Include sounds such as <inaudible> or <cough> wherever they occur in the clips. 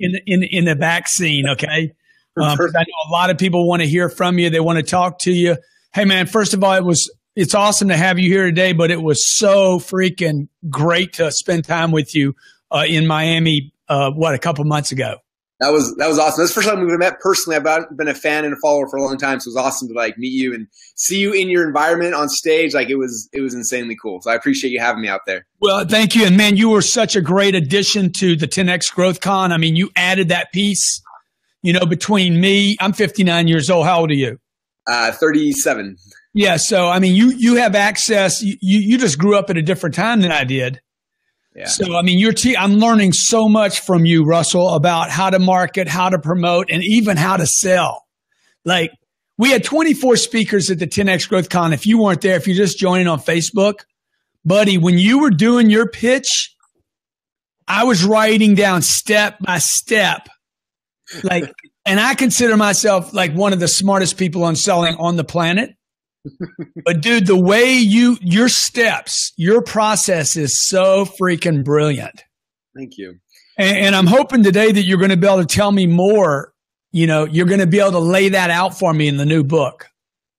in the, in in the back scene. Okay, <laughs> um, I know a lot of people want to hear from you. They want to talk to you. Hey, man. First of all, it was it's awesome to have you here today, but it was so freaking great to spend time with you uh, in Miami. Uh, what a couple months ago that was that was awesome. That's the first time we've met personally. I've been a fan and a follower for a long time, so it was awesome to like meet you and see you in your environment on stage. Like it was it was insanely cool. So I appreciate you having me out there. Well, thank you, and man, you were such a great addition to the 10x Growth Con. I mean, you added that piece. You know, between me, I'm 59 years old. How old are you? Uh, 37. Yeah, so I mean, you you have access. You you just grew up at a different time than I did. So, I mean, you're te- I'm learning so much from you, Russell, about how to market, how to promote, and even how to sell. Like, we had 24 speakers at the 10X Growth Con. If you weren't there, if you're just joining on Facebook, buddy, when you were doing your pitch, I was writing down step by step. Like, and I consider myself like one of the smartest people on selling on the planet but dude, the way you your steps, your process is so freaking brilliant. Thank you. And, and I'm hoping today that you're going to be able to tell me more. You know, you're going to be able to lay that out for me in the new book.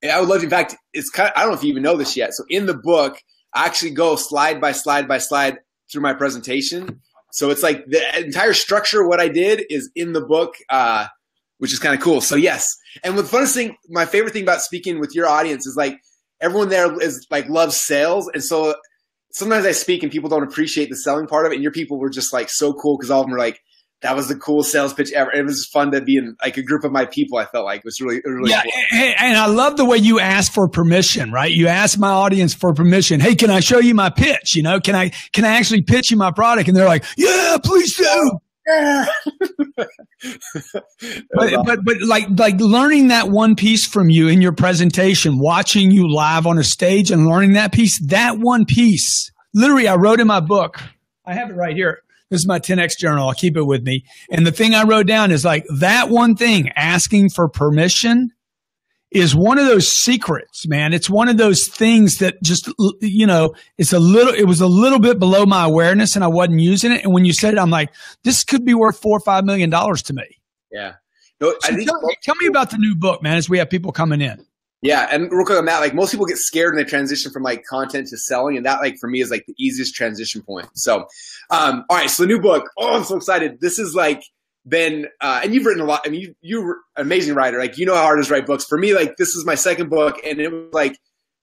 Yeah, I would love. To, in fact, it's kind. Of, I don't know if you even know this yet. So in the book, I actually go slide by slide by slide through my presentation. So it's like the entire structure of what I did is in the book. Uh, which is kind of cool. So yes, and the funnest thing, my favorite thing about speaking with your audience is like everyone there is like loves sales, and so sometimes I speak and people don't appreciate the selling part of it, and your people were just like so cool because all of them were like. That was the coolest sales pitch ever. It was fun to be in like a group of my people. I felt like it was really, really yeah. Cool. And I love the way you ask for permission, right? You ask my audience for permission. Hey, can I show you my pitch? You know, can I, can I actually pitch you my product? And they're like, yeah, please do. <laughs> but, but but like like learning that one piece from you in your presentation, watching you live on a stage and learning that piece, that one piece. Literally, I wrote in my book. I have it right here. This is my 10x journal. I'll keep it with me. And the thing I wrote down is like that one thing, asking for permission is one of those secrets, man. It's one of those things that just, you know, it's a little, it was a little bit below my awareness and I wasn't using it. And when you said it, I'm like, this could be worth four or five million dollars to me. Yeah. No, so tell, tell, me about the new book, man, as we have people coming in. Yeah. And real quick on that, like most people get scared when they transition from like content to selling. And that like for me is like the easiest transition point. So, um, all right. So the new book. Oh, I'm so excited. This is like, been uh, and you've written a lot. I mean, you, you're an amazing writer. Like you know how hard it is to write books. For me, like this is my second book, and it was like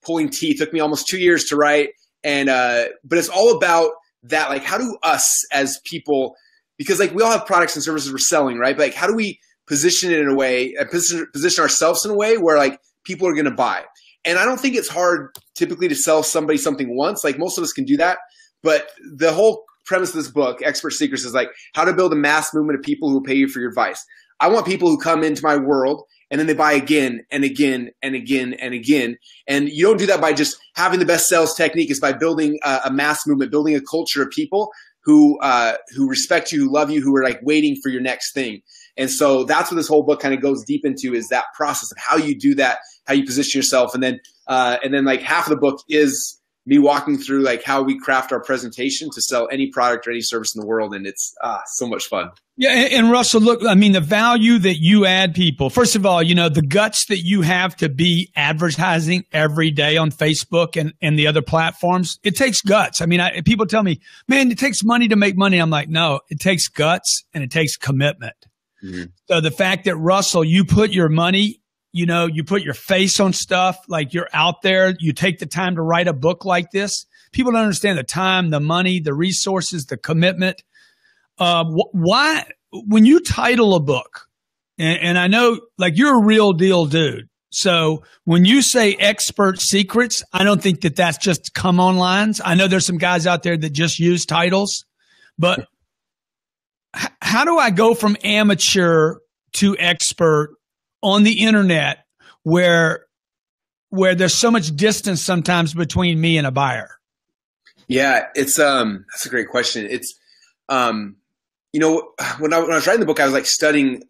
pulling teeth. Took me almost two years to write, and uh, but it's all about that. Like, how do us as people, because like we all have products and services we're selling, right? But like, how do we position it in a way, uh, position position ourselves in a way where like people are going to buy? And I don't think it's hard typically to sell somebody something once. Like most of us can do that. But the whole premise of this book, Expert Secrets, is like how to build a mass movement of people who pay you for your advice. I want people who come into my world and then they buy again and again and again and again. And you don't do that by just having the best sales technique. It's by building a, a mass movement, building a culture of people who uh, who respect you, who love you, who are like waiting for your next thing. And so that's what this whole book kind of goes deep into is that process of how you do that, how you position yourself, and then uh, and then like half of the book is me walking through like how we craft our presentation to sell any product or any service in the world and it's ah, so much fun. Yeah and russell look i mean the value that you add people first of all you know the guts that you have to be advertising every day on facebook and, and the other platforms it takes guts. I mean I, people tell me man it takes money to make money. I'm like no it takes guts and it takes commitment. Mm-hmm. so the fact that russell you put your money you know, you put your face on stuff, like you're out there, you take the time to write a book like this. People don't understand the time, the money, the resources, the commitment. Uh, wh- why, when you title a book, and, and I know like you're a real deal dude. So when you say expert secrets, I don't think that that's just come on lines. I know there's some guys out there that just use titles, but h- how do I go from amateur to expert on the internet where where there's so much distance sometimes between me and a buyer? Yeah, it's um that's a great question. It's um you know when I when I was writing the book, I was like studying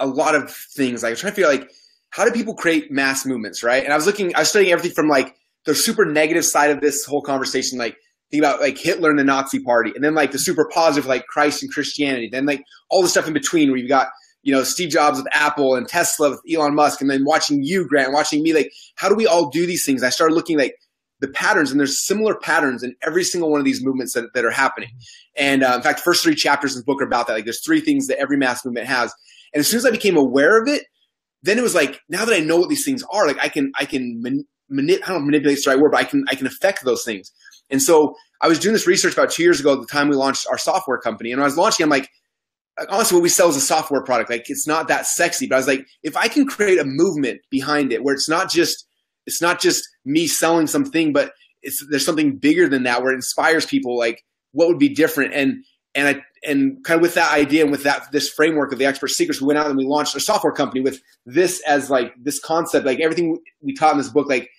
a lot of things. Like I was trying to figure out like how do people create mass movements, right? And I was looking, I was studying everything from like the super negative side of this whole conversation, like think about like Hitler and the Nazi Party, and then like the super positive like Christ and Christianity, then like all the stuff in between where you've got you know Steve Jobs with Apple and Tesla with Elon Musk, and then watching you, Grant, watching me, like how do we all do these things? I started looking like the patterns, and there's similar patterns in every single one of these movements that, that are happening. And uh, in fact, the first three chapters in the book are about that. Like there's three things that every mass movement has, and as soon as I became aware of it, then it was like now that I know what these things are, like I can I can man, mani- I don't manipulate the right word, but I can I can affect those things. And so I was doing this research about two years ago at the time we launched our software company. And I was launching, I'm like, honestly, what we sell is a software product. Like it's not that sexy, but I was like, if I can create a movement behind it where it's not just, it's not just me selling something, but it's, there's something bigger than that where it inspires people. Like what would be different? And, and I, and kind of with that idea and with that, this framework of the expert secrets, we went out and we launched a software company with this as like this concept, like everything we taught in this book, like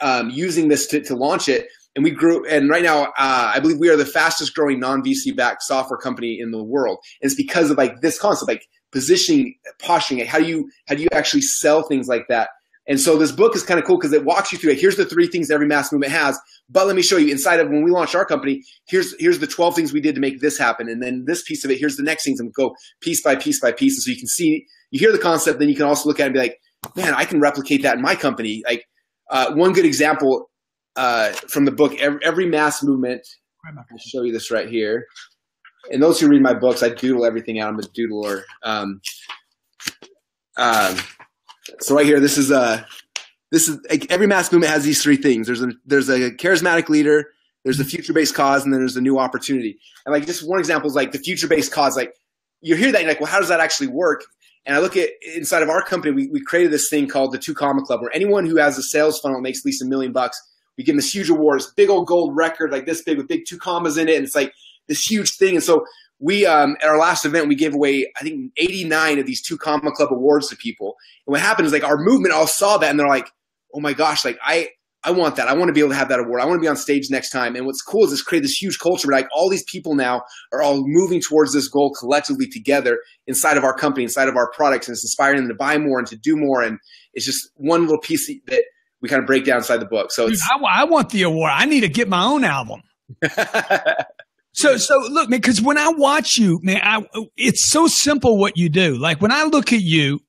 um, using this to, to launch it and we grew and right now uh, i believe we are the fastest growing non-vc backed software company in the world and it's because of like this concept like positioning posturing how do you how do you actually sell things like that and so this book is kind of cool because it walks you through it. Here's the three things every mass movement has. But let me show you inside of when we launched our company, here's here's the 12 things we did to make this happen. And then this piece of it, here's the next things and go piece by piece by piece. And so you can see, you hear the concept, then you can also look at it and be like, man, I can replicate that in my company. Like uh, one good example uh, from the book every, every mass movement. I'll show you this right here. And those who read my books, I doodle everything out. I'm a doodler. Um, um, so right here, this is a uh, this is like, every mass movement has these three things. There's a there's a charismatic leader, there's a future based cause, and then there's a new opportunity. And like just one example is like the future based cause. Like you hear that, and you're like, well, how does that actually work? And I look at inside of our company, we, we created this thing called the Two Comma Club, where anyone who has a sales funnel makes at least a million bucks we give them this huge award, this big old gold record, like this big with big two commas in it. And it's like this huge thing. And so we, um, at our last event, we gave away, I think, 89 of these two comma club awards to people. And what happened is like our movement all saw that and they're like, oh my gosh, like I, I want that. I want to be able to have that award. I want to be on stage next time. And what's cool is it's created this huge culture. Like all these people now are all moving towards this goal collectively together inside of our company, inside of our products, and it's inspiring them to buy more and to do more. And it's just one little piece that we kind of break down inside the book. So Dude, I, I, want the award. I need to get my own album. <laughs> so, so look, man, because when I watch you, man, I, it's so simple what you do. Like when I look at you,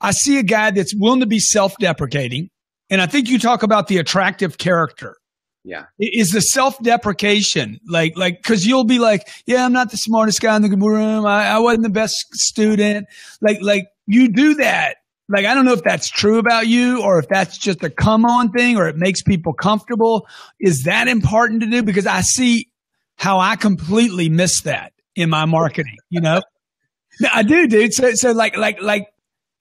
I see a guy that's willing to be self-deprecating, and I think you talk about the attractive character. Yeah. Is the self deprecation like, like, cause you'll be like, yeah, I'm not the smartest guy in the room. I, I wasn't the best student. Like, like you do that like I don't know if that's true about you or if that's just a come on thing or it makes people comfortable. Is that important to do? Because I see how I completely miss that in my marketing, you know? no, I do, dude. So, so like, like, like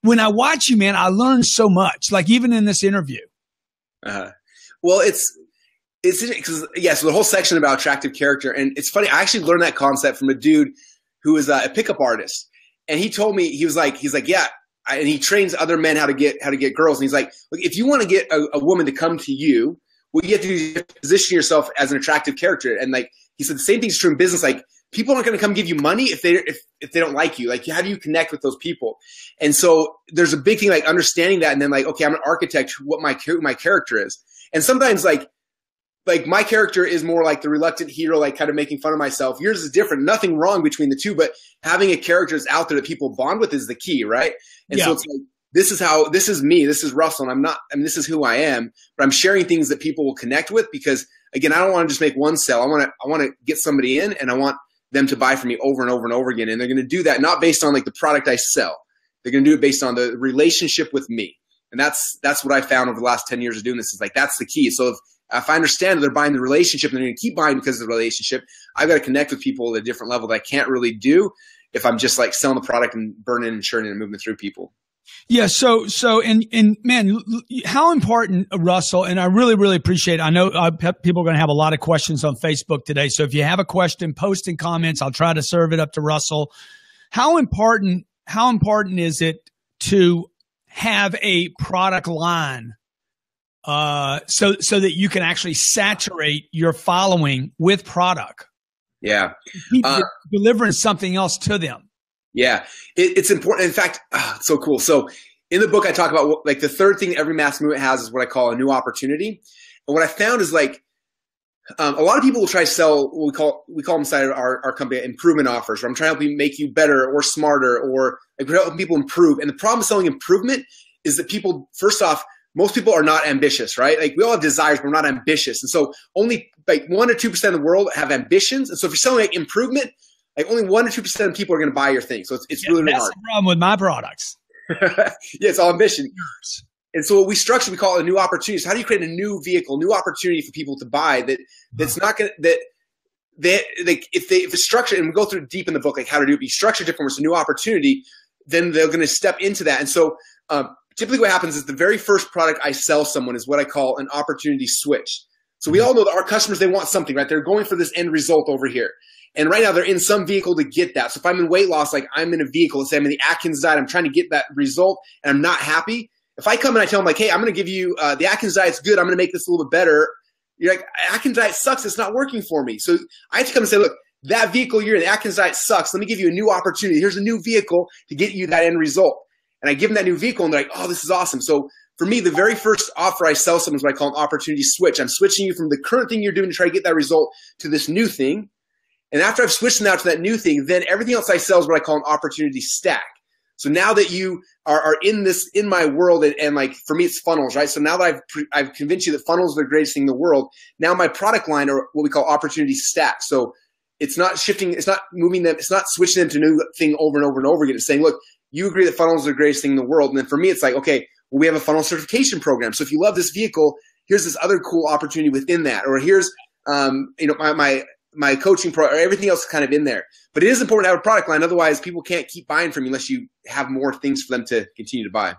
when I watch you, man, I learn so much, like even in this interview. Uh, well, it's, it's because, yeah, so the whole section about attractive character. And it's funny, I actually learned that concept from a dude who is a pickup artist. And he told me, he was like, he's like, yeah, and he trains other men how to get how to get girls. And he's like, look, if you want to get a, a woman to come to you, what you have to do is position yourself as an attractive character. And like he said, the same thing's true in business. Like people aren't going to come give you money if they if if they don't like you. Like how do you connect with those people? And so there's a big thing like understanding that, and then like okay, I'm an architect. What my my character is, and sometimes like like my character is more like the reluctant hero, like kind of making fun of myself. Yours is different. Nothing wrong between the two, but having a character that's out there that people bond with is the key, right? And yeah. so it's like this is how this is me. This is Russell. And I'm not. I mean, this is who I am. But I'm sharing things that people will connect with because again, I don't want to just make one sell. I want to. I want to get somebody in, and I want them to buy from me over and over and over again. And they're going to do that not based on like the product I sell. They're going to do it based on the relationship with me. And that's that's what I found over the last ten years of doing this. Is like that's the key. So if if I understand they're buying the relationship and they're going to keep buying because of the relationship, I've got to connect with people at a different level that I can't really do if I'm just like selling the product and burning and churning and moving through people. Yeah. So, so, and, and man, how important, Russell, and I really, really appreciate it. I know uh, people are going to have a lot of questions on Facebook today. So if you have a question, post in comments. I'll try to serve it up to Russell. How important, how important is it to have a product line uh, so so that you can actually saturate your following with product. Yeah, uh, delivering something else to them. Yeah, it, it's important. In fact, oh, it's so cool. So in the book, I talk about like the third thing every mass movement has is what I call a new opportunity. And what I found is like um, a lot of people will try to sell what we call we call them inside our, our company improvement offers where i'm trying to help you make you better or smarter or like helping people improve and the problem with selling improvement is that people first off most people are not ambitious right? Like we all have desires but we're not ambitious. And so only like 1 or 2% of the world have ambitions. And so if you're selling like improvement like only 1 or 2% of people are going to buy your thing. So it's, it's yeah, really, that's hard. the problem with my products. <laughs> Yeah it's all ambition. And so what we structure, we call it a new opportunity. So how do you create a new vehicle, new opportunity for people to buy that that's not going to that they like if they if it's structured and we go through deep in the book like how to do it, be structured different, it's a new opportunity, then they're going to step into that. And so um, typically what happens is the very first product I sell someone is what I call an opportunity switch. So we all know that our customers they want something, right? They're going for this end result over here. And right now they're in some vehicle to get that. So if I'm in weight loss, like I'm in a vehicle, let's say I'm in the Atkins diet, I'm trying to get that result and I'm not happy if I come and I tell them like, hey, I'm going to give you uh, the Atkins diet's good. I'm going to make this a little bit better. You're like, Atkins diet sucks. It's not working for me. So I have to come and say, look, that vehicle you're in, the Atkins diet sucks. Let me give you a new opportunity. Here's a new vehicle to get you that end result. And I give them that new vehicle and they're like, oh, this is awesome. So for me, the very first offer I sell someone is what I call an opportunity switch. I'm switching you from the current thing you're doing to try to get that result to this new thing. And after I've switched them out to that new thing, then everything else I sell is what I call an opportunity stack. So now that you are, are in this in my world, and, and, like for me, it's funnels, right? So now that I've I've convinced you that funnels are the greatest thing in the world, now my product line are what we call opportunity stacks. So it's not shifting, it's not moving them, it's not switching them to new thing over and over and over again. It's saying, look, you agree that funnels are the greatest thing in the world, and then for me, it's like, okay, well, we have a funnel certification program. So if you love this vehicle, here's this other cool opportunity within that, or here's um, you know my, my my coaching pro or everything else is kind of in there. But it is important to have a product line. Otherwise, people can't keep buying from you unless you have more things for them to continue to buy.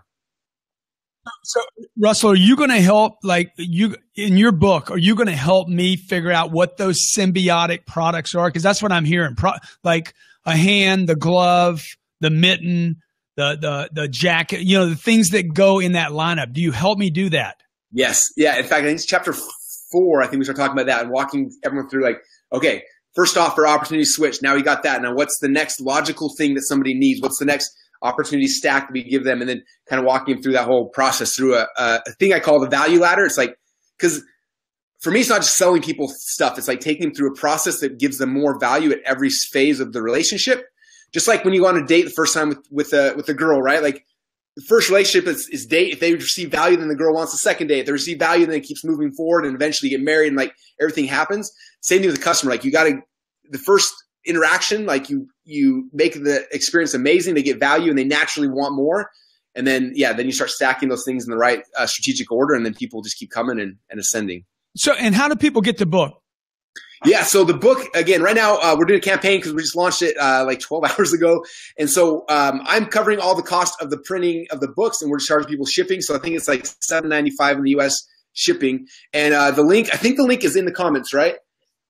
So, Russell, are you going to help, like you in your book, are you going to help me figure out what those symbiotic products are? Because that's what I'm hearing. Pro- like a hand, the glove, the mitten, the the the jacket. You know, the things that go in that lineup. Do you help me do that? Yes. Yeah. In fact, I think it's chapter four. I think we start talking about that and walking everyone through like okay, first off for opportunity switch, now we got that. Now what's the next logical thing that somebody needs? What's the next opportunity stack that we give them? And then kind of walking them through that whole process through a, a thing I call the value ladder. It's like, because for me, it's not just selling people stuff. It's like taking them through a process that gives them more value at every phase of the relationship. Just like when you go on a date the first time with, with a, with a girl, right? Like the first relationship is, is date. If they receive value, then the girl wants the second date. If they receive value, then it keeps moving forward and eventually get married and like everything happens. Same thing with the customer. Like you got to, the first interaction, like you, you make the experience amazing. They get value and they naturally want more. And then, yeah, then you start stacking those things in the right uh, strategic order and then people just keep coming and, and ascending. So, and how do people get the book? Yeah, so the book again right now uh, we're doing a campaign because we just launched it uh, like 12 <laughs> hours ago, and so um, I'm covering all the cost of the printing of the books, and we're charging people shipping. So I think it's like 7.95 in the U.S. shipping, and uh, the link I think the link is in the comments, right?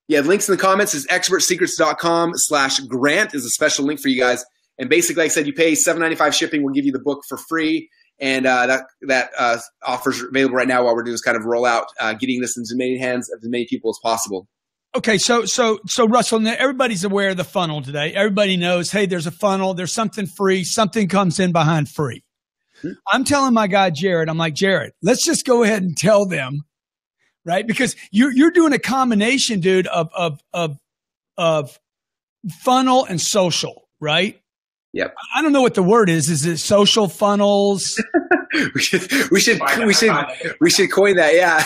Yeah, the links in the comments is expertsecrets.com slash grant is a special link for you guys. And basically, like I said, you pay 7.95 shipping, we'll give you the book for free. And uh, that that uh, offers available right now while we're doing this kind of rollout, uh, getting this into many hands of as many people as possible. Okay, so so so Russell, everybody's aware of the funnel today. Everybody knows, hey, there's a funnel, there's something free, something comes in behind free. Hmm. I'm telling my guy Jared, I'm like, Jared, let's just go ahead and tell them, right? Because you're you're doing a combination, dude, of of of of funnel and social, right? Yep. I don't know what the word is. Is it social funnels? <laughs> we should we should we should we should coin that. Yeah.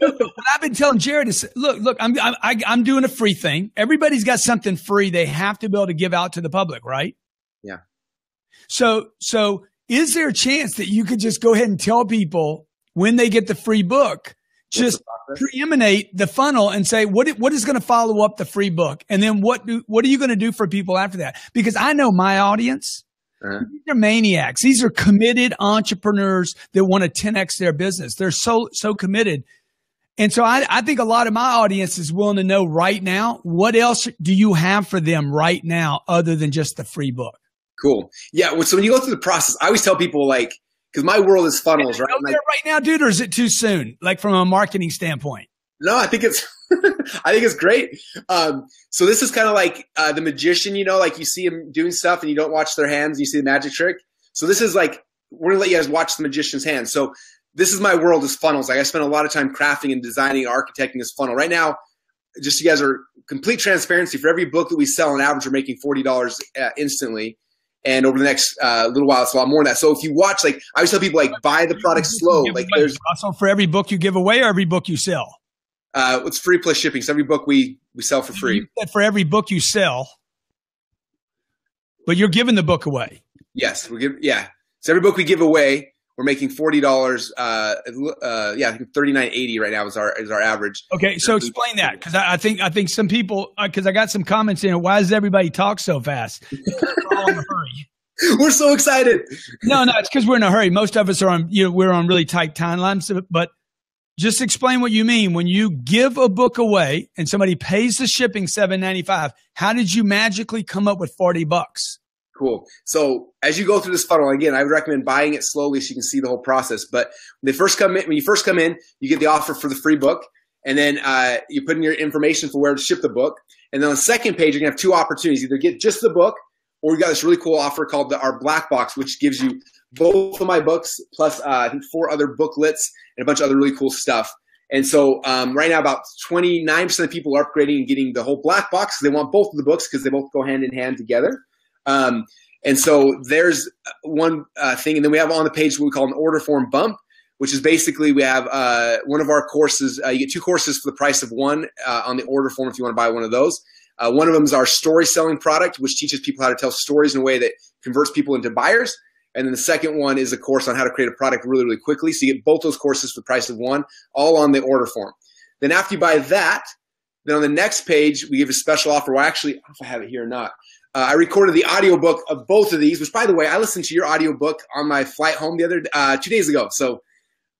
what I've been telling Jared is, look, look, I'm I'm I'm doing a free thing. Everybody's got something free they have to be able to give out to the public, right? Yeah. So so is there a chance that you could just go ahead and tell people when they get the free book, just preeminate the funnel and say what what is going to follow up the free book, and then what do what are you going to do for people after that? Because I know my audience. Uh-huh. These are maniacs. These are committed entrepreneurs that want to 10x their business. They're so so committed. And so I, I think a lot of my audience is willing to know right now, what else do you have for them right now other than just the free book? Cool. Yeah. So when you go through the process, I always tell people like, because my world is funnels, right? Like, right now, dude, or is it too soon? Like from a marketing standpoint? No, I think it's <laughs> I think it's great. Um, so this is kind of like uh, the magician, you know, like you see him doing stuff and you don't watch their hands, you see the magic trick. So this is like we're gonna let you guys watch the magician's hands. So this is my world is funnels. Like I spend a lot of time crafting and designing, architecting this funnel. Right now, just so you guys are complete transparency for every book that we sell on average, we're making forty dollars uh, instantly. And over the next uh, little while, it's a lot more than that. So if you watch, like I always tell people, like buy the product slow. Like there's also for every book you give away or every book you sell. Uh, it's free plus shipping. So every book we we sell for free. For every book you sell, but you're giving the book away. Yes, we give. Yeah, so every book we give away, we're making forty dollars. Uh, uh, yeah, thirty nine eighty right now is our is our average. Okay, so explain that because I, I, think I think some people because uh, I got some comments in. Why does everybody talk so fast? <laughs> we're so excited. no, no, it's because we're in a hurry. Most of us are on. You know, we're on really tight timelines. But just explain what you mean when you give a book away and somebody pays the shipping seven ninety five. How did you magically come up with forty bucks? Cool. So as you go through this funnel, again, I would recommend buying it slowly so you can see the whole process. But when they first come in, when you first come in, you get the offer for the free book, and then uh, you put in your information for where to ship the book. And then on the second page, you're gonna have two opportunities: either get just the book, or we got this really cool offer called the, our Black Box, which gives you both of my books plus uh, I think four other booklets and a bunch of other really cool stuff. And so um, right now, about 29% of people are upgrading and getting the whole black box. They want both of the books because they both go hand in hand together. Um, and so there's one uh, thing, and then we have on the page what we call an order form bump, which is basically we have uh, one of our courses. Uh, you get two courses for the price of one uh, on the order form if you want to buy one of those. Uh, one of them is our story selling product, which teaches people how to tell stories in a way that converts people into buyers. And then the second one is a course on how to create a product really, really quickly. So you get both those courses for the price of one, all on the order form. Then after you buy that, then on the next page, we give a special offer. Well, actually, if I have it here or not, uh, I recorded the audiobook of both of these, which, by the way, I listened to your audiobook on my flight home the other uh, two days ago. So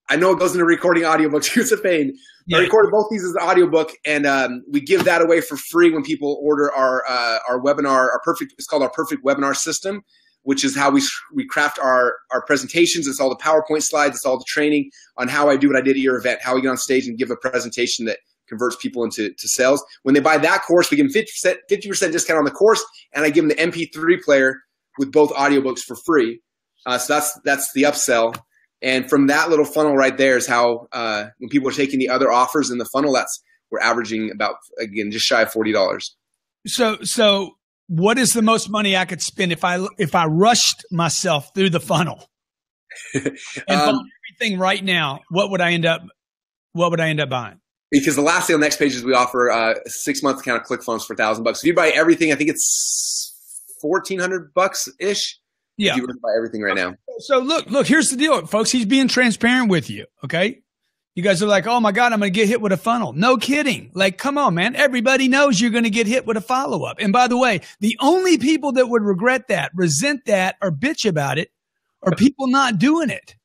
I know it goes into recording audiobooks. <laughs> It's a pain. Yeah. I recorded both these as an audiobook, and um, we give that away for free when people order our uh, our webinar. Our perfect it's called our perfect webinar system, which is how we we craft our our presentations. It's all the PowerPoint slides. It's all the training on how I do what I did at your event, how we get on stage and give a presentation that converts people into to sales. When they buy that course, we give them 50%, 50% discount on the course, and I give them the MP3 player with both audiobooks for free. Uh, so that's that's the upsell. And from that little funnel right there is how uh, when people are taking the other offers in the funnel, that's we're averaging about again just shy of forty dollars. So so what is the most money I could spend if I if I rushed myself through the funnel <laughs> and um, everything right now? What would I end up? What would I end up buying? Because the last thing on the next page is we offer uh, six month account of ClickFunnels for a thousand bucks. If you buy everything, I think it's fourteen hundred bucks ish. Yeah, you would buy everything right now. So look, look, here's the deal, folks. He's being transparent with you. Okay, you guys are like, oh my god, I'm going to get hit with a funnel. No kidding. Like, come on, man. Everybody knows you're going to get hit with a follow up. And by the way, the only people that would regret that, resent that, or bitch about it are people not doing it.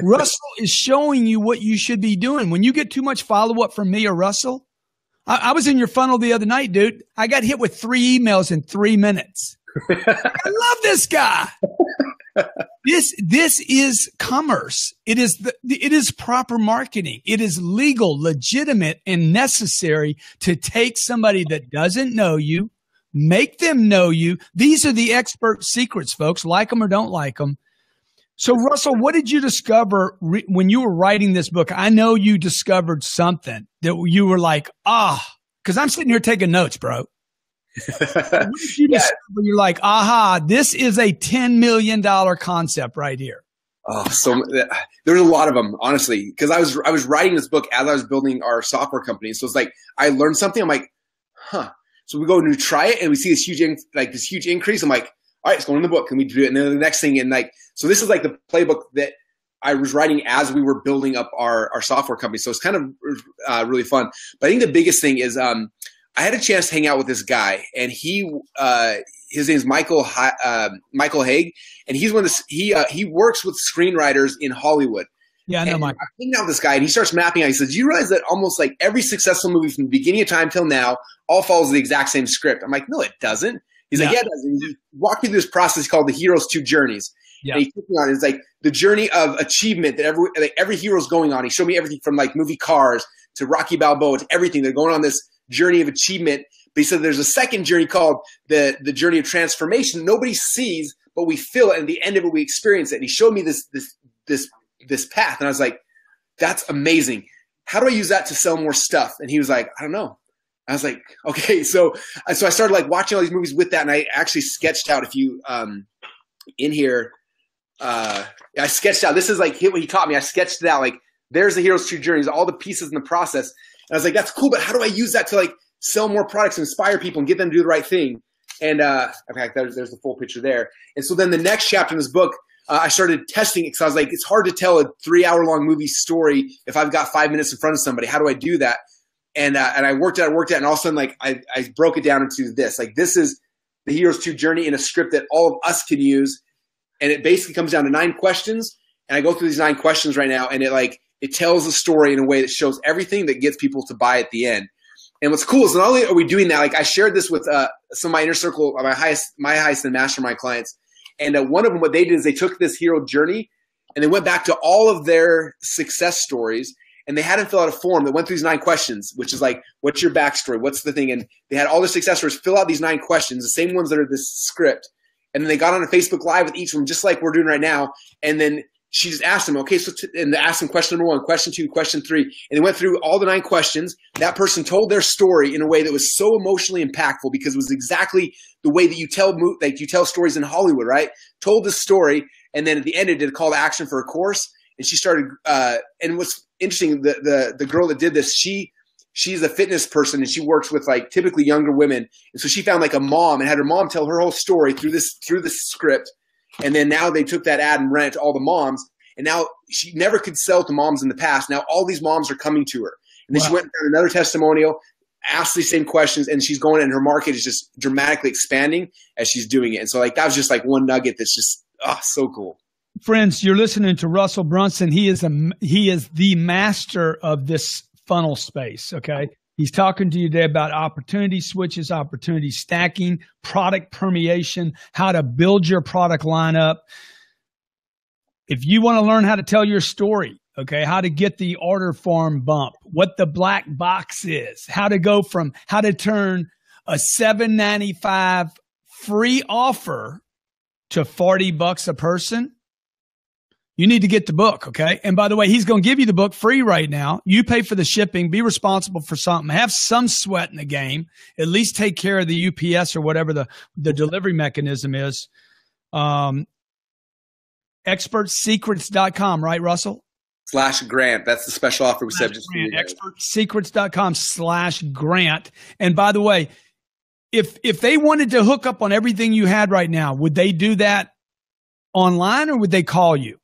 Russell is showing you what you should be doing. When you get too much follow up from me or Russell, I, I, was in your funnel the other night, dude. I got hit with three emails in three minutes. <laughs> I love this guy. this this is commerce. It is the, it is proper marketing. It is legal, legitimate, and necessary to take somebody that doesn't know you, make them know you. These are the expert secrets, folks. Like them or don't like them so, Russell, what did you discover re- when you were writing this book? I know you discovered something that you were like, ah, because I'm sitting here taking notes, bro. <laughs> what did you yeah. discover? You're like, aha, this is a $10 million concept right here. Oh, so there's a lot of them, honestly, because I was I was writing this book as I was building our software company. So it's like I learned something. I'm like, huh. So we go and we try it, and we see this huge, in, like this huge increase. I'm like, all right, it's going in the book. Can we do it? And then the next thing, and like, so this is like the playbook that I was writing as we were building up our, our software company. So it's kind of uh, really fun. But I think the biggest thing is um, I had a chance to hang out with this guy, and he uh, his name is Michael uh, Michael Hauge, and he's one of the, he uh, he works with screenwriters in Hollywood. Yeah, I know, Mike. I hang out with this guy, and he starts mapping out. He says, "Do you realize that almost like every successful movie from the beginning of time till now all follows the exact same script?" I'm like, "No, it doesn't." He's yeah. like, yeah, he walked me through this process called the hero's two journeys. Yeah. And he took me on. It's like the journey of achievement that every like every hero's going on. He showed me everything from like movie Cars to Rocky Balboa to everything. They're going on this journey of achievement. But he said there's a second journey called the the journey of transformation. Nobody sees, but we feel it. And at the end of it, we experience it. And he showed me this this this this path, and I was like, that's amazing. How do I use that to sell more stuff? And he was like, I don't know. I was like, <laughs> okay, so so I started like watching all these movies with that, and I actually sketched out a few um, in here. Uh, I sketched out. This is like what he taught me. I sketched it out. Like there's the hero's two journeys, all the pieces in the process. And I was like, that's cool, but how do I use that to like sell more products, and inspire people, and get them to do the right thing? And uh, in fact, there's, there's the full picture there. And so then the next chapter in this book, uh, I started testing it because I was like, it's hard to tell a three hour long movie story if I've got five minutes in front of somebody. How do I do that? And uh, and I worked out, worked out, and all of a sudden, like I, I broke it down into this. Like this is the hero's Two journey in a script that all of us can use, and it basically comes down to nine questions. And I go through these nine questions right now, and it like it tells the story in a way that shows everything that gets people to buy at the end. And what's cool is not only are we doing that, like I shared this with uh, some of my inner circle, my highest, my highest and mastermind clients, and uh, one of them, what they did is they took this hero journey and they went back to all of their success stories and they had him fill out a form that went through these nine questions, which is like, what's your backstory? What's the thing? And they had all their successors fill out these nine questions, the same ones that are this script. And then they got on a Facebook Live with each of them, just like we're doing right now. And then she just asked them, okay, so, t- and asked them question number one, question two, question three. And they went through all the nine questions. That person told their story in a way that was so emotionally impactful because it was exactly the way that you tell, like you tell stories in Hollywood, right? Told the story. And then at the end, it did a call to action for a course. And she started, uh, and what's interesting, the, the, the girl that did this, she, she's a fitness person and she works with like typically younger women. And so she found like a mom and had her mom tell her whole story through this, through this script and then now they took that ad and ran it to all the moms. And now she never could sell to moms in the past. Now all these moms are coming to her. And then wow. she went and another testimonial, asked the same questions, and she's going and her market is just dramatically expanding as she's doing it. And so like that was just like one nugget that's just oh so cool. Friends, you're listening to Russell Brunson. He is a he is the master of this funnel space. Okay. He's talking to you today about opportunity switches, opportunity stacking, product permeation, how to build your product lineup. If you want to learn how to tell your story, okay, how to get the order form bump, what the black box is, how to go from how to turn a 795 free offer to 40 bucks a person, you need to get the book. Okay. And by the way, he's going to give you the book free right now. You pay for the shipping, be responsible for something, have some sweat in the game, at least take care of the UPS or whatever the, the delivery mechanism is. Um, expertsecrets.com, right, Russell? Slash grant. That's the special offer we said just grant. Expertsecrets.com slash grant. And by the way, if if they wanted to hook up on everything you had right now, would they do that online or would they call you?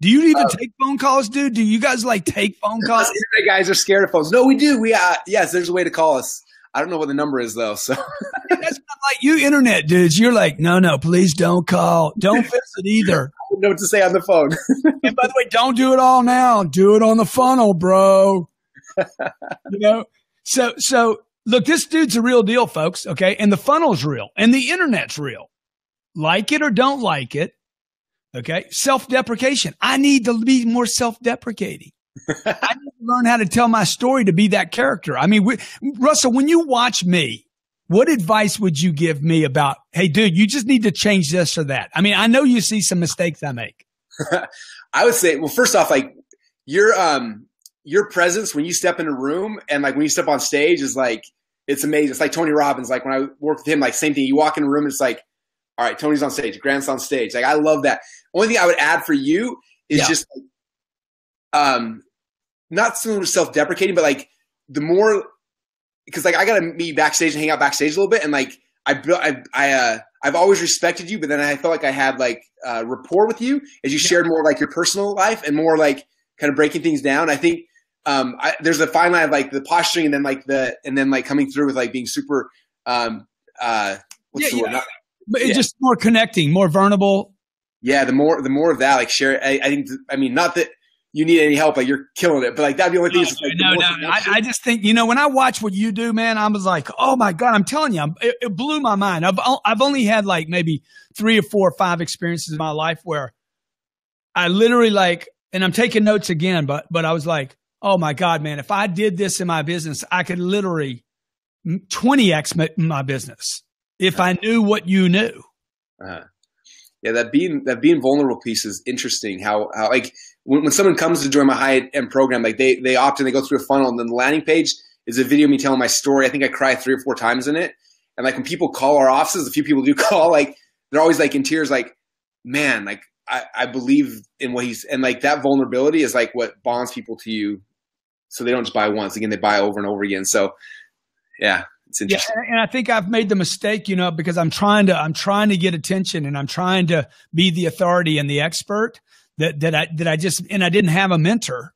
Do you even uh, take phone calls, dude? Do you guys like take phone calls? <laughs> Internet guys are scared of phones. No, we do. We uh, yes, there's a way to call us. I don't know what the number is though. So <laughs> that's not like you internet dudes. You're like, no, no, please don't call. Don't fix it either. <laughs> I don't know what to say on the phone. and by the way, don't do it all now. Do it on the funnel, bro. you know. So so look, this dude's a real deal, folks. Okay, and the funnel's real, and the internet's real. Like it or don't like it, Okay. Self deprecation. I need to be more self deprecating. <laughs> I need to learn how to tell my story to be that character. I mean, we, Russell, when you watch me, what advice would you give me about, hey, dude, you just need to change this or that? I mean, I know you see some mistakes I make. <laughs> I would say, well, first off, like your um your presence when you step in a room and like when you step on stage is like it's amazing. It's like Tony Robbins. Like when I worked with him, like same thing. You walk in a room, it's like, all right, Tony's on stage, Grant's on stage. Like I love that. Only thing I would add for you is yeah. just um not something self-deprecating, but like the more because like I gotta meet backstage and hang out backstage a little bit, and like I I I uh I've always respected you, but then I felt like I had like uh, rapport with you as you yeah. shared more like your personal life and more like kind of breaking things down. I think um, I, there's a fine line of like the posturing and then like the and then like coming through with like being super um uh what's yeah, the word? Not, but it's just more connecting, more vulnerable, yeah, the more the more of that, like share. I, I think. I mean, not that you need any help, like you're killing it, but like that'd be the only thing. No, like, no, no. I, I, just think you know when I watch what you do, man, I was like, oh my god, I'm telling you, it, it blew my mind. I've I've only had like maybe three or four or five experiences in my life where I literally like, and I'm taking notes again, but but I was like, oh my god, man, if I did this in my business, I could literally 20x my business if I knew what you knew. Uh-huh yeah, that being that being vulnerable piece is interesting. How how like when, when someone comes to join my high end program, like they they opt in, they go through a funnel, and then the landing page is a video me telling my story. I think I cry three or four times in it. And like when people call our offices, a few people do <laughs> call, like they're always like in tears, like, man, like I, I believe in what he's and like that vulnerability is like what bonds people to you. So they don't just buy once again; they buy over and over again. So, yeah, it's interesting. Yeah, and I think I've made the mistake, you know, because I'm trying to I'm trying to get attention and I'm trying to be the authority and the expert that that I that I just and I didn't have a mentor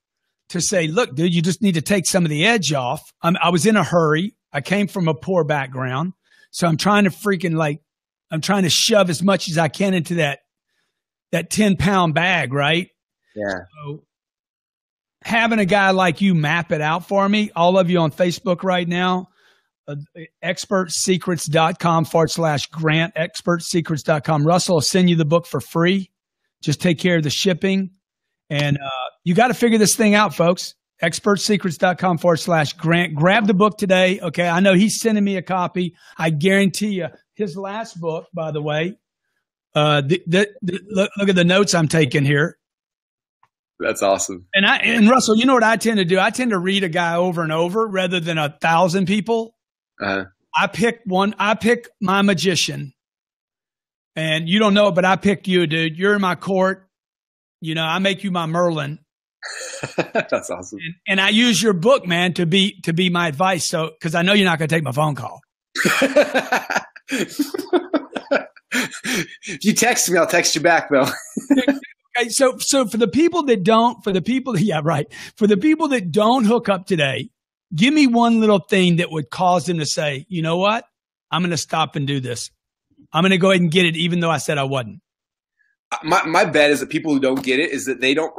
to say, look, dude, you just need to take some of the edge off. I'm, I was in a hurry. I came from a poor background, so I'm trying to freaking like I'm trying to shove as much as I can into that that 10 pound bag, right? Yeah. So having a guy like you map it out for me, all of you on Facebook right now, uh, expertsecrets.com forward slash grant, expertsecrets.com. Russell will send you the book for free. Just take care of the shipping. And uh, you got to figure this thing out, folks. Expertsecrets.com forward slash grant. Grab the book today. Okay. I know he's sending me a copy. I guarantee you his last book, by the way. Uh, the, the, the, look, look at the notes I'm taking here. That's awesome. And I and Russell, you know what I tend to do? I tend to read a guy over and over rather than a thousand people. Uh-huh. I pick one. I pick my magician, and you don't know it, but I pick you, dude. You're in my court. You know, I make you my Merlin. <laughs> That's awesome. And, and, I use your book, man, to be to be my advice. So, because I know you're not going to take my phone call. <laughs> if you text me, I'll text you back though. <laughs> okay, so so for the people that don't, for the people, yeah, right. For the people that don't hook up today, give me one little thing that would cause them to say, you know what, I'm going to stop and do this. I'm going to go ahead and get it, even though I said I wasn't. Uh, my my bet is that people who don't get it is that they don't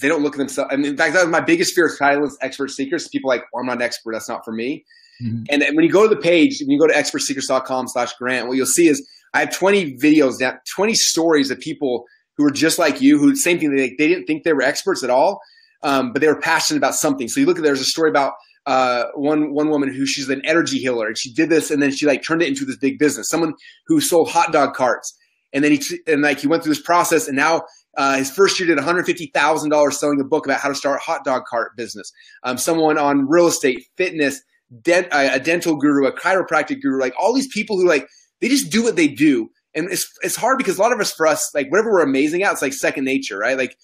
they don't look at themselves. I mean, in fact, that was my biggest fear of silence expert seekers. People like, well, I'm not an expert. That's not for me. Mm-hmm. And when you go to the page, when you go to expertsecrets.com slash grant, what you'll see is I have 20 videos now, 20 stories of people who are just like you, who same thing. They, they didn't think they were experts at all, um, but they were passionate about something. So you look at there's a story about uh, one one woman who she's an energy healer, and she did this, and then she like turned it into this big business. Someone who sold hot dog carts, and then he and like he went through this process, and now uh, his first year did one hundred fifty thousand dollars selling a book about how to start a hot dog cart business. Um, someone on real estate, fitness, dent, uh, a dental guru, a chiropractic guru, like all these people who like they just do what they do. And it's it's hard because a lot of us for us, like whatever we're amazing at, it's like second nature, right? Like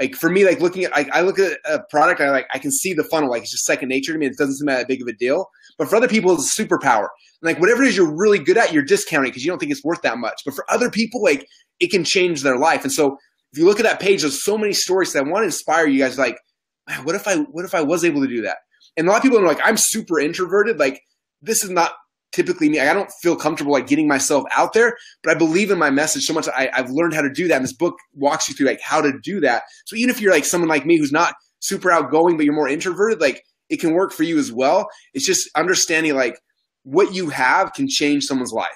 like for me, like looking at I, I look at a product, I like I can see the funnel, like it's just second nature to me. It doesn't seem that big of a deal. But for other people, it's a superpower. like whatever it is you're really good at, you're discounting because you don't think it's worth that much. But for other people, like it can change their life. And so if you look at that page, there's so many stories that I want to inspire you guys. Like, what if I what if I was able to do that? And a lot of people are like, I'm super introverted. Like this is not typically me. I don't feel comfortable like getting myself out there, but I believe in my message so much. I, have learned how to do that. And this book walks you through like how to do that. So even if you're like someone like me who's not super outgoing, but you're more introverted, like it can work for you as well. It's just understanding like what you have can change someone's life.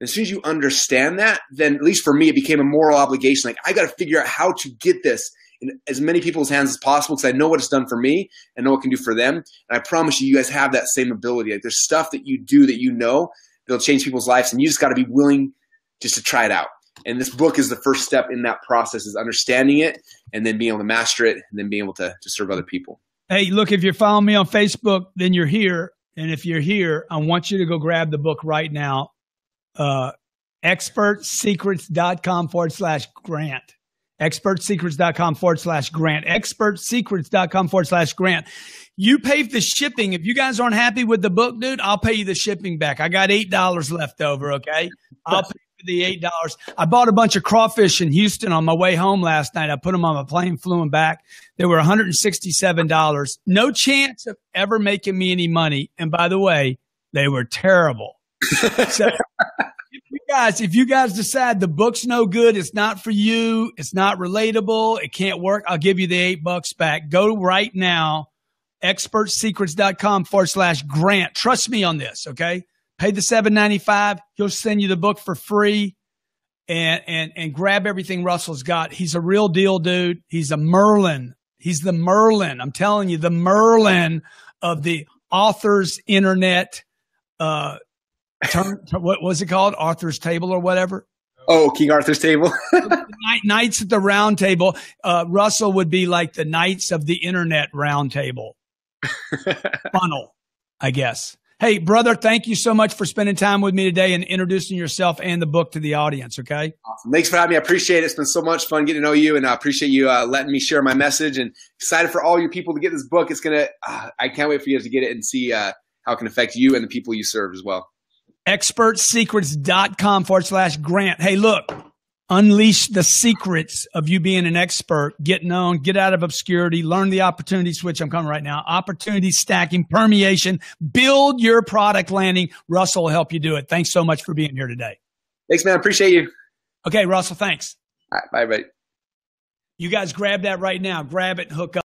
And as soon as you understand that, then at least for me, it became a moral obligation. Like I got to figure out how to get this in as many people's hands as possible because I know what it's done for me and know what it can do for them. And I promise you, you guys have that same ability. Like there's stuff that you do that you know that'll change people's lives, and you just got to be willing just to try it out. And this book is the first step in that process is understanding it and then being able to master it and then being able to, to serve other people. Hey, look, if you're following me on Facebook, then you're here. And if you're here, I want you to go grab the book right now. Uh, expertsecrets.com forward slash grant expertsecrets.com forward slash grant, expertsecrets.com forward slash grant. You pay the shipping. If you guys aren't happy with the book, dude, I'll pay you the shipping back. I got $8 left over. Okay. I'll pay for the $8. I bought a bunch of crawfish in Houston on my way home last night. I put them on my plane, flew them back. They were $167. No chance of ever making me any money. And by the way, they were terrible. <laughs> so guys, if you guys decide the book's no good, it's not for you, it's not relatable, it can't work, I'll give you the eight bucks back. Go right now, expertsecrets.com forward slash grant. Trust me on this, okay? Pay the seven ninety five. He'll send you the book for free and and and grab everything Russell's got. He's a real deal dude. He's a Merlin. He's the Merlin. I'm telling you, the Merlin of the author's internet uh turn, what was it called? Arthur's table or whatever. Oh, King Arthur's table. <laughs> Knights at the round table. Uh, Russell would be like the knights of the internet round table <laughs> funnel. I guess. Hey, brother, thank you so much for spending time with me today and introducing yourself and the book to the audience. Okay. Awesome. Thanks for having me. I appreciate it. It's been so much fun getting to know you, and I appreciate you uh, letting me share my message. And excited for all your people to get this book. It's gonna. Uh, I can't wait for you guys to get it and see uh, how it can affect you and the people you serve as well. Expertsecrets.com forward slash grant. Hey, look, unleash the secrets of you being an expert, get known, get out of obscurity, learn the opportunity switch. I'm coming right now. Opportunity stacking, permeation, build your product landing. Russell will help you do it. Thanks so much for being here today. Thanks, man. Appreciate you. Okay, Russell, thanks. All right, bye, bye. You guys grab that right now. Grab it and hook up.